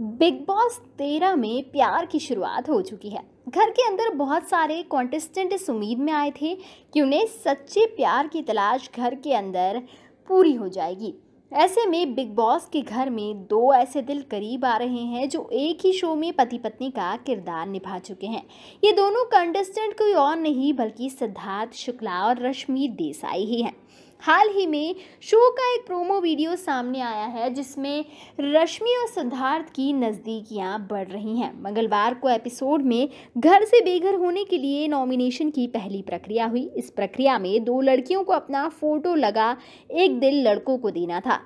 Big boss तेरह में प्यार की शुरुआत हो चुकी है। घर के अंदर बहुत सारे कॉन्टेस्टेंट इस उम्मीद में आए थे कि उन्हें सच्चे प्यार की तलाश घर के अंदर पूरी हो जाएगी। ऐसे में बिग बॉस के घर में दो ऐसे दिल करीब आ रहे हैं जो एक ही शो में पति पत्नी का किरदार निभा चुके हैं। ये दोनों कंटेस्टेंट कोई और नहीं, बल्कि सिद्धार्थ शुक्ला और रश्मि देसाई ही हैं। हाल ही में शो का एक प्रोमो वीडियो सामने आया है, जिसमें रश्मि और सिद्धार्थ की नज़दीकियाँ बढ़ रही हैं। मंगलवार को एपिसोड में घर से बेघर होने के लिए नॉमिनेशन की पहली प्रक्रिया हुई। इस प्रक्रिया में दो लड़कियों को अपना फ़ोटो लगा, एक दिल लड़कों को देना था।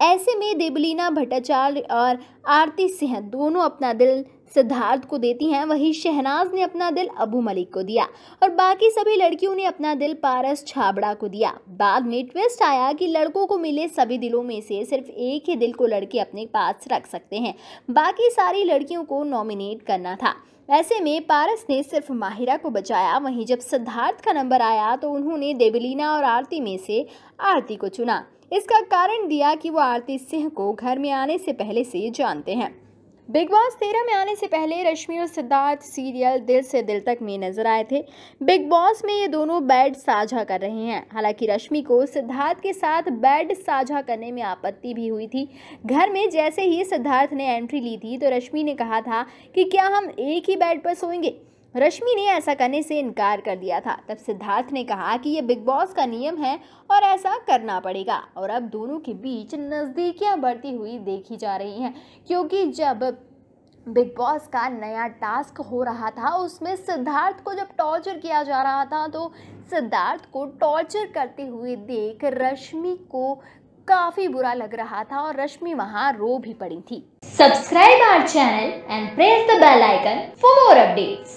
ऐसे में देबलीना भट्टाचार्य और आरती सिंह दोनों अपना दिल सिद्धार्थ को देती हैं, वहीं शहनाज ने अपना दिल अबू मलिक को दिया और बाकी सभी लड़कियों ने अपना दिल पारस छाबड़ा को दिया। बाद में ट्विस्ट आया कि लड़कों को मिले सभी दिलों में से सिर्फ़ एक ही दिल को लड़के अपने पास रख सकते हैं। बाकी सारी लड़कियों को नॉमिनेट करना था। ऐसे में पारस ने सिर्फ़ माहिरा को बचाया। वहीं जब सिद्धार्थ का नंबर आया तो उन्होंने देवलीना और आरती में से आरती को चुना। इसका कारण दिया कि वो आरती सिंह को घर में आने से पहले से जानते हैं। बिग बॉस तेरह में आने से पहले रश्मि और सिद्धार्थ सीरियल दिल से दिल तक में नज़र आए थे। बिग बॉस में ये दोनों बेड साझा कर रहे हैं। हालाँकि रश्मि को सिद्धार्थ के साथ बेड साझा करने में आपत्ति भी हुई थी। घर में जैसे ही सिद्धार्थ ने एंट्री ली थी तो रश्मि ने कहा था कि क्या हम एक ही बेड पर सोएँगे? रश्मि ने ऐसा करने से इनकार कर दिया था। तब सिद्धार्थ ने कहा कि ये बिग बॉस का नियम है और ऐसा करना पड़ेगा। और अब दोनों के बीच नज़दीकियाँ बढ़ती हुई देखी जा रही हैं, क्योंकि जब बिग बॉस का नया टास्क हो रहा था, उसमें सिद्धार्थ को जब टॉर्चर किया जा रहा था तो सिद्धार्थ को टॉर्चर करते हुए देख रश्मि को काफ़ी बुरा लग रहा था और रश्मि वहाँ रो भी पड़ी थी। Subscribe our channel and press the bell icon for more updates